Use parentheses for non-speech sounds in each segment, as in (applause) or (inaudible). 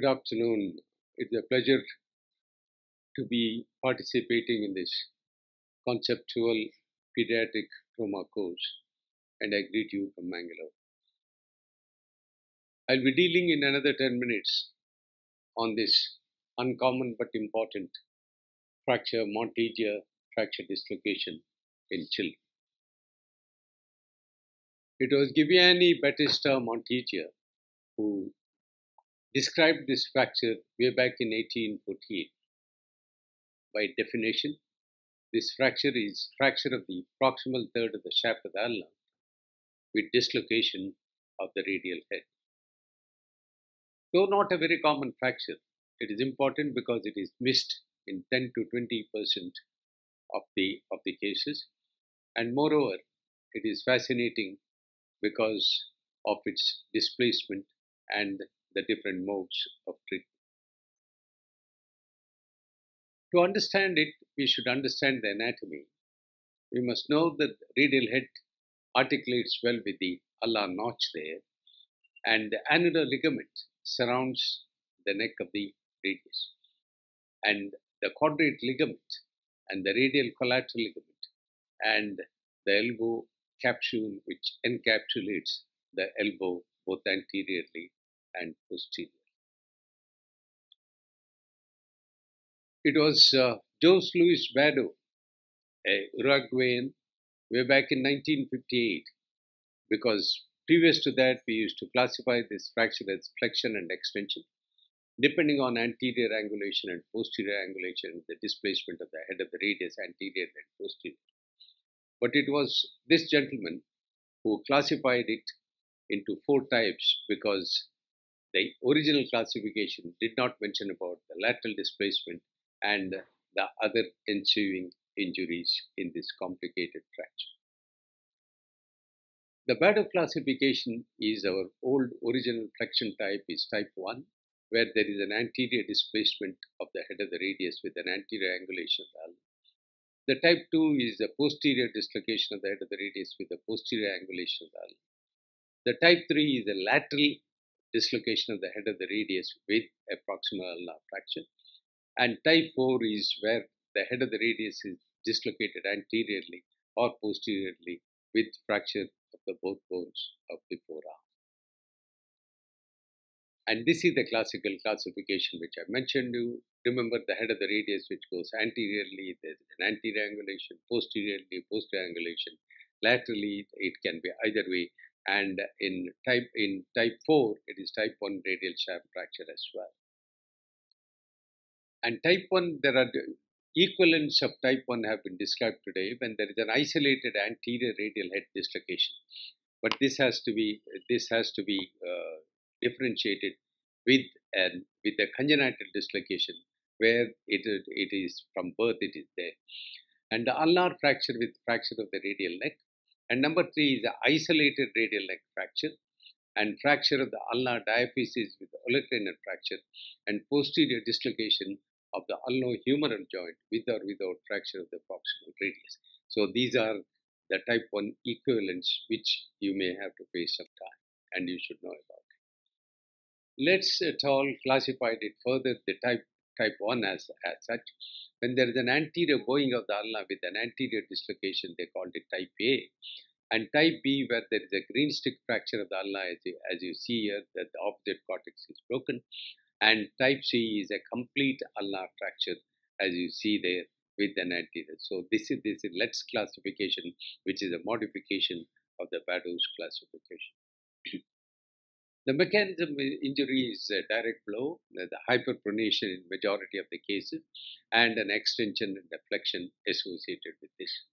Good afternoon. It's a pleasure to be participating in this conceptual pediatric trauma course, and I greet you from Mangalore. I'll be dealing in another 10 minutes on this uncommon but important fracture Monteggia fracture dislocation in children. It was Giovanni Battista Monteggia who described this fracture way back in 1848. By definition, this fracture is fracture of the proximal third of the shaft of the ulna with dislocation of the radial head. Though not a very common fracture, it is important because it is missed in 10 to 20 percent of the of the cases, and moreover, it is fascinating because of its displacement and the different modes of treatment. To understand it, we should understand the anatomy. We must know that radial head articulates well with the ulnar notch there, and the annular ligament surrounds the neck of the radius. And the quadrate ligament and the radial collateral ligament and the elbow capsule which encapsulates the elbow both anteriorly and posterior. It was uh, Jose Luis Bado, a Uruguayan, way back in 1958, because previous to that we used to classify this fracture as flexion and extension, depending on anterior angulation and posterior angulation, the displacement of the head of the radius anterior and posterior. But it was this gentleman who classified it into four types because the original classification did not mention about the lateral displacement and the other ensuing injuries in this complicated fracture. The Bado classification is our old original flexion type is type 1 where there is an anterior displacement of the head of the radius with an anterior angulation of the type 2 is a posterior dislocation of the head of the radius with a posterior angulation the ulna. The type 3 is a lateral dislocation of the head of the radius with a proximal ulnar uh, fracture. And type 4 is where the head of the radius is dislocated anteriorly or posteriorly with fracture of the both bones of the forearm. And this is the classical classification which I mentioned you. Remember the head of the radius which goes anteriorly, there's an anterior angulation, posteriorly, posterior angulation, laterally, it can be either way. And in type in type 4, it is type 1 radial shaft fracture as well. And type 1, there are equivalents of type 1 have been described today when there is an isolated anterior radial head dislocation. But this has to be this has to be uh, differentiated with an with a congenital dislocation where it, it is from birth it is there. And the ulnar fracture with fracture of the radial neck. And number three is the isolated radial neck fracture and fracture of the ulnar diaphysis with olecranon fracture and posterior dislocation of the ulno-humeral joint with or without fracture of the proximal radius. So these are the type 1 equivalents which you may have to face sometime and you should know about. Letts uh, et al. classified it further the type type 1 as, as such. When there is an anterior bowing of the ulna with an anterior dislocation, they called it type A. And type B, where there is a green stick fracture of the ulna, as you, as you see here, that the opposite cortex is broken. And type C is a complete ulnar fracture, as you see there with an anterior. So this is this is Letts' classification, which is a modification of the Bado's classification. The mechanism injury is a direct blow, the hyperpronation in majority of the cases, and an extension and deflection associated with this.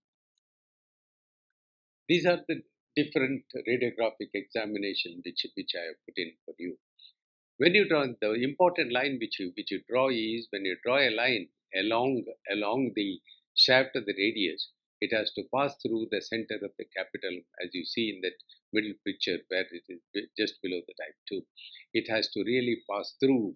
These are the different radiographic examination which, which I have put in for you. When you draw the important line which you which you draw is when you draw a line along along the shaft of the radius, it has to pass through the center of the capital as you see in that middle picture where it is just below the type 2. It has to really pass through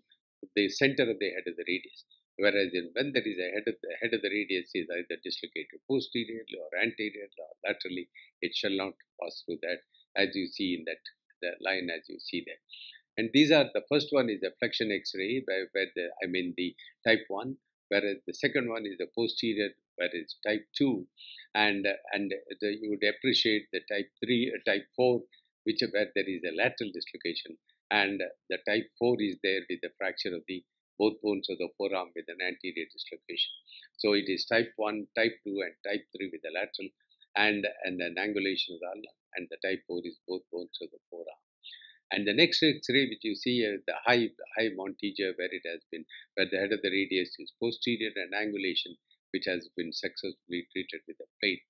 the center of the head of the radius. Whereas in, when there is a head of the head of the radius is either dislocated posteriorly or anteriorly or laterally, it shall not pass through that as you see in that the line as you see there. And these are the first one is the flexion X-ray, where, where the I mean the type one, whereas the second one is the posterior, where it's type two, and and the, you would appreciate the type three, uh, type four, which where there is a lateral dislocation, and the type four is there with the fracture of the both bones of the forearm with an anterior dislocation. So it is type 1, type 2, and type 3 with the lateral and, and an angulation of and the type 4 is both bones of the forearm. And the next X-ray, which you see uh, the high high Monteggia, where it has been, where the head of the radius is posterior and angulation, which has been successfully treated with a plate.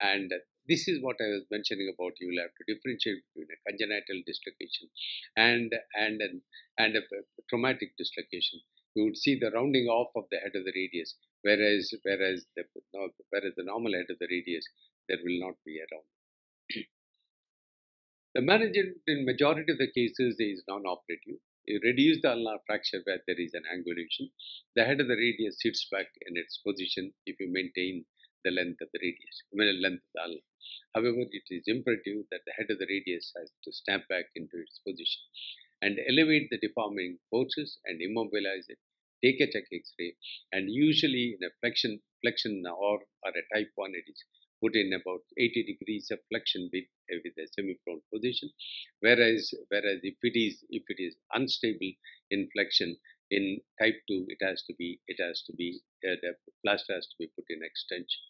And this is what I was mentioning about. You will have to differentiate between a congenital dislocation and and an, and a traumatic dislocation. You would see the rounding off of the head of the radius, whereas whereas the whereas the normal head of the radius there will not be a round. The management in majority of the cases is non-operative. You reduce the ulnar fracture where there is an angulation. The head of the radius sits back in its position if you maintain the length of the radius, length of the ulna. However, it is imperative that the head of the radius has to snap back into its position and elevate the deforming forces and immobilize it. Take a check X-ray, and usually in a flexion, flexion or, or a type 1, it is put in about 80 degrees of flexion with, uh, with a semi-prone position. Whereas, whereas if it is if it is unstable in flexion, in type 2, it has to be it has to be uh, the plaster has to be put in extension.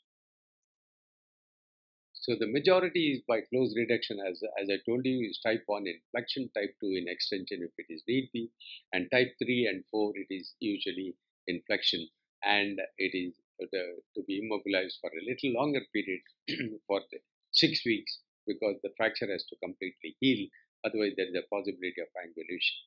So the majority is by close reduction, as, as I told you, is type 1 in flexion, type 2 in extension if it is need be, and type 3 and 4 it is usually in flexion and it is Uh, the, to be immobilized for a little longer period (clears throat) for six weeks because the fracture has to completely heal, otherwise there is a possibility of angulation.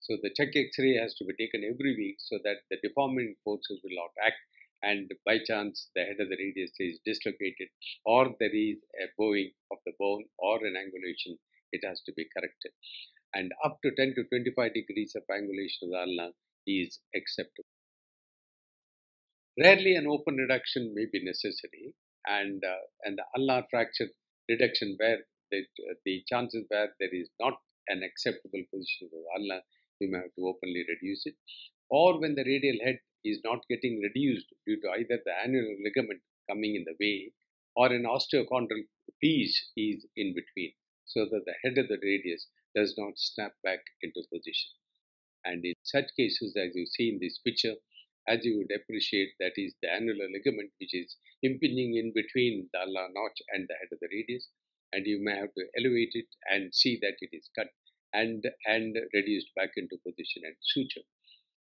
So the check X-ray has to be taken every week so that the deforming forces will not act and by chance the head of the radius is dislocated or there is a bowing of the bone or an angulation, it has to be corrected. And up to 10 to 25 degrees of angulation of the ulna is acceptable. Rarely an open reduction may be necessary and, uh, and the ulnar fracture reduction where the, the chances where there is not an acceptable position of the ulna, you may have to openly reduce it. Or when the radial head is not getting reduced due to either the annular ligament coming in the way or an osteochondral piece is in between so that the head of the radius does not snap back into position. And in such cases, as you see in this picture, as you would appreciate, that is the annular ligament which is impinging in between the ulnar notch and the head of the radius. And you may have to elevate it and see that it is cut and, and reduced back into position and suture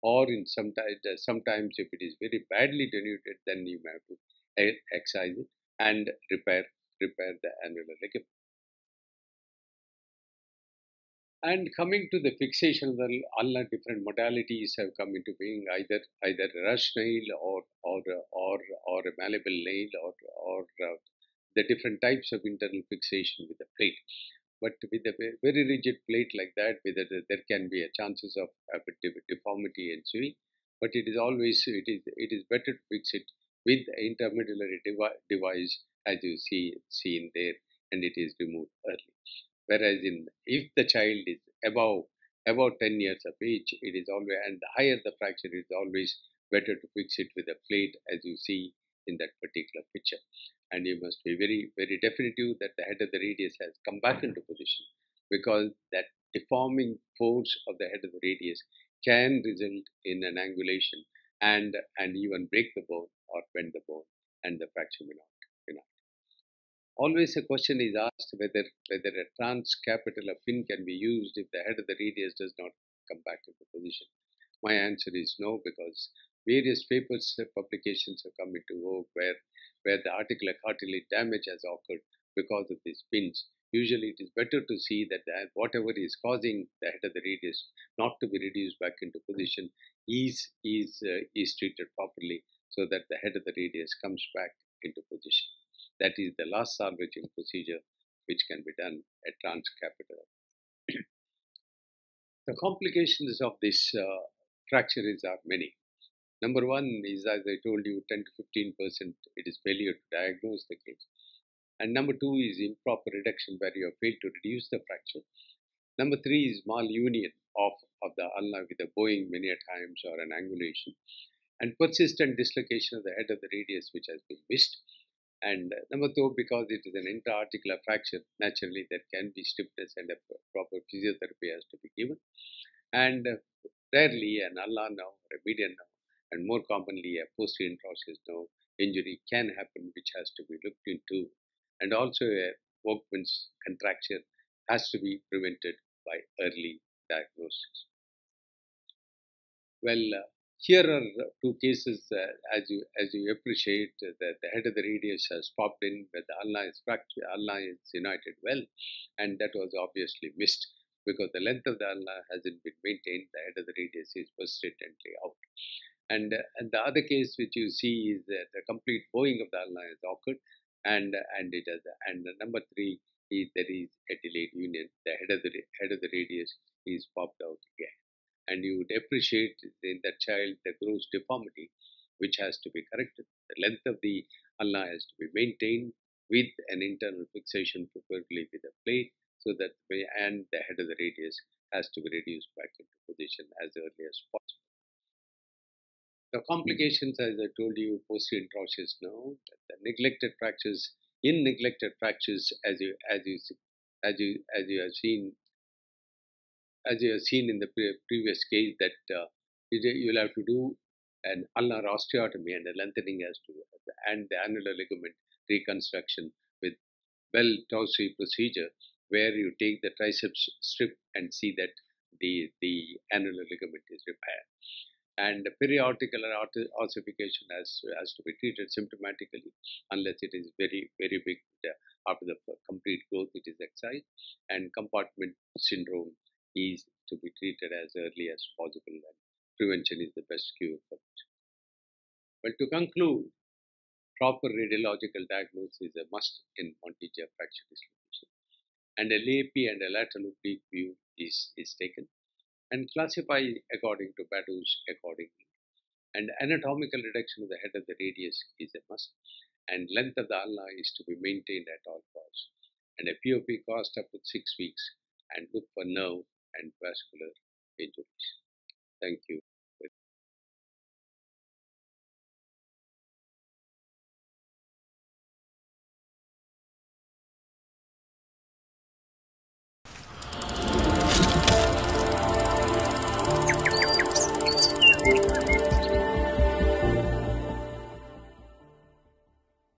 or in sometimes uh, sometimes if it is very badly denuded then you may have to uh, excise it and repair repair the annular ligament and coming to the fixation the different modalities have come into being either either Rush nail or or or or a malleable nail or or uh, the different types of internal fixation with the plate but with a very rigid plate like that, whether there can be a chances of deformity ensuing. But it is always it is it is better to fix it with intermedullary devi- device as you see seen there, and it is removed early. Whereas in if the child is above about 10 years of age, it is always and the higher the fracture, is always better to fix it with a plate as you see in that particular picture and you must be very, very definitive that the head of the radius has come back into position because that deforming force of the head of the radius can result in an angulation and, and even break the bone or bend the bone and the fracture. May not. Always a question is asked whether, whether a transcapitular pin can be used if the head of the radius does not come back into position. My answer is no because various papers, publications have come into vogue where where the articular cartilage damage has occurred because of this pinch. Usually, it is better to see that whatever is causing the head of the radius not to be reduced back into position is is uh, is treated properly, so that the head of the radius comes back into position. That is the last salvaging procedure which can be done at transcapital. (clears throat) the complications of this uh, fractures are many. Number one is, as I told you, 10 to 15 percent it is failure to diagnose the case. And number two is improper reduction where you have failed to reduce the fracture. Number three is malunion of, of the ulna with a bowing many a times or an angulation, and persistent dislocation of the head of the radius, which has been missed. And number two, because it is an interarticular fracture, naturally there can be stiffness and a proper physiotherapy has to be given. And rarely an ulnar nerve or a median nerve, and more commonly a posterior interosseous nerve injury can happen, which has to be looked into. And also a Volkmann's contracture has to be prevented by early diagnosis. Well, uh, here are two cases, uh, as you as you appreciate, uh, that the head of the radius has popped in, but the is fractured, ulna is united well, and that was obviously missed because the length of the ulna hasn't been maintained. The head of the radius is persistently out. And, uh, and the other case which you see is that the complete bowing of the ulna has occurred, and and it has and number three is there is a delayed union. The head of the head of the radius is popped out again and you would appreciate in that child the gross deformity which has to be corrected. The length of the ulna has to be maintained with an internal fixation, preferably with a plate, so that the, and the head of the radius has to be reduced back into position as early as possible. The hmm. complications, as I told you, posterior interosseous nerve, the neglected fractures. In neglected fractures, as you as you as you as you have seen as you have seen in the pre- previous case, that uh, you'll have to do an ulnar osteotomy and a lengthening as to and the annular ligament reconstruction with Bell Tawse procedure, where you take the triceps strip and see that the the annular ligament is repaired. And periarticular ossification has, has to be treated symptomatically unless it is very, very big. Uh, after the complete growth, it is excised. And compartment syndrome is to be treated as early as possible and prevention is the best cure for it. But to conclude, proper radiological diagnosis is a must in Monteggia fracture dislocation. And a LAP and a lateral oblique view is, is taken and classified according to Bado's accordingly. And anatomical reduction of the head of the radius is a must. And length of the ulna is to be maintained at all costs. And a POP cost up to six weeks and look for nerve and vascular injuries. Thank you.